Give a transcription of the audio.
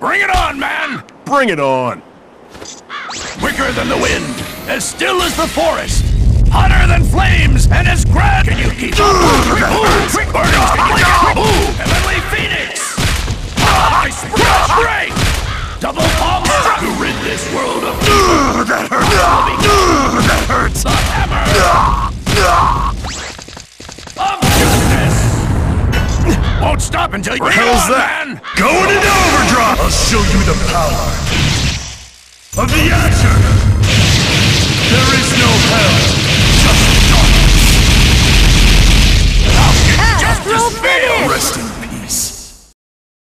Bring it on, man! Bring it on! Quicker than the wind, as still as the forest, hotter than flames, and as grand. Can you keep up? Quick move! Quick burning! Ooh, Heavenly Phoenix! Ah, I spread straight! Double palm strike to rid this world of evil. That hurts! That hurts! The hammer of justice! Won't stop until you it hell's that? man! Going into overdrive! I'll show you the power of the Azure! There is no hell, just darkness! just can justice fail?